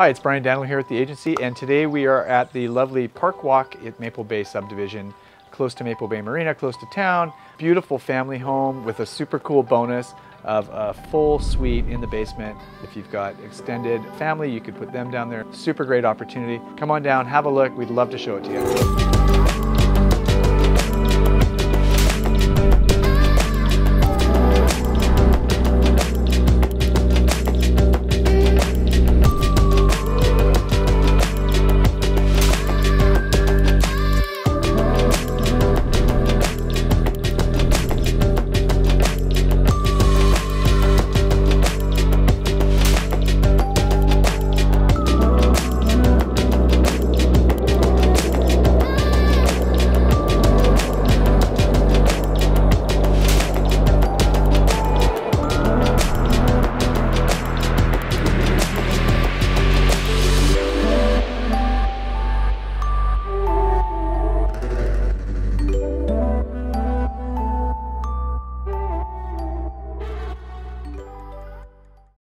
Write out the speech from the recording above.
Hi, it's Brian Danyliw here at the agency, and today we are at the lovely Park Walk at Maple Bay subdivision, close to Maple Bay Marina, close to town. Beautiful family home with a super cool bonus of a full suite in the basement. If you've got extended family, you could put them down there. Super great opportunity. Come on down, have a look. We'd love to show it to you.